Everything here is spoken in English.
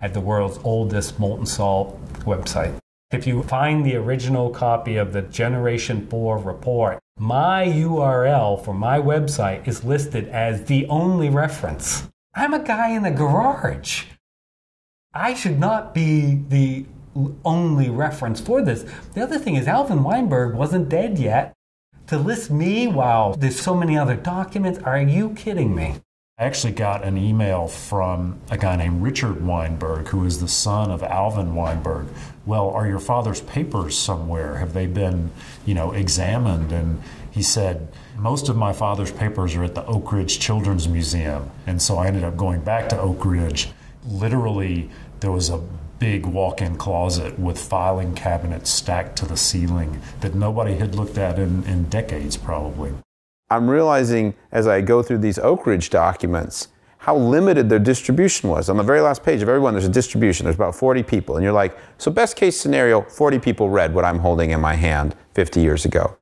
at the world's oldest molten salt website. If you find the original copy of the Generation 4 report, my URL for my website is listed as the only reference. I'm a guy in a garage. I should not be the only reference for this. The other thing is, Alvin Weinberg wasn't dead yet. To list me, wow, there's so many other documents. Are you kidding me? I actually got an email from a guy named Richard Weinberg, who is the son of Alvin Weinberg. Well, are your father's papers somewhere? Have they been, you know, examined? And he said, most of my father's papers are at the Oak Ridge Children's Museum. And so I ended up going back to Oak Ridge. Literally, there was a big walk in closet with filing cabinets stacked to the ceiling that nobody had looked at in, in decades, probably. I'm realizing as I go through these Oak Ridge documents how limited their distribution was. On the very last page of everyone, there's a distribution. There's about 40 people. And you're like, so best case scenario, 40 people read what I'm holding in my hand 50 years ago.